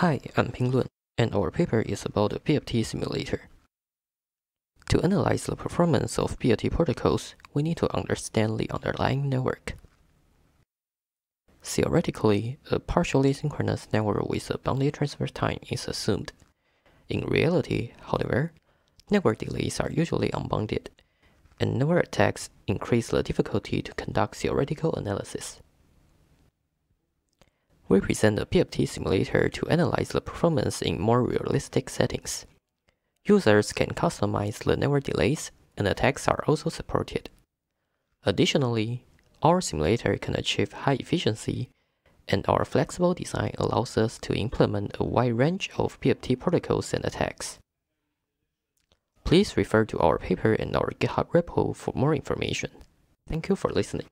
Hi, I'm Ping Lun, and our paper is about the BFT simulator. To analyze the performance of BFT protocols, we need to understand the underlying network. Theoretically, a partially synchronous network with a bounded transfer time is assumed. In reality, however, network delays are usually unbounded, and network attacks increase the difficulty to conduct theoretical analysis. We present a BFT simulator to analyze the performance in more realistic settings. Users can customize the network delays, and attacks are also supported. Additionally, our simulator can achieve high efficiency, and our flexible design allows us to implement a wide range of BFT protocols and attacks. Please refer to our paper and our GitHub repo for more information. Thank you for listening.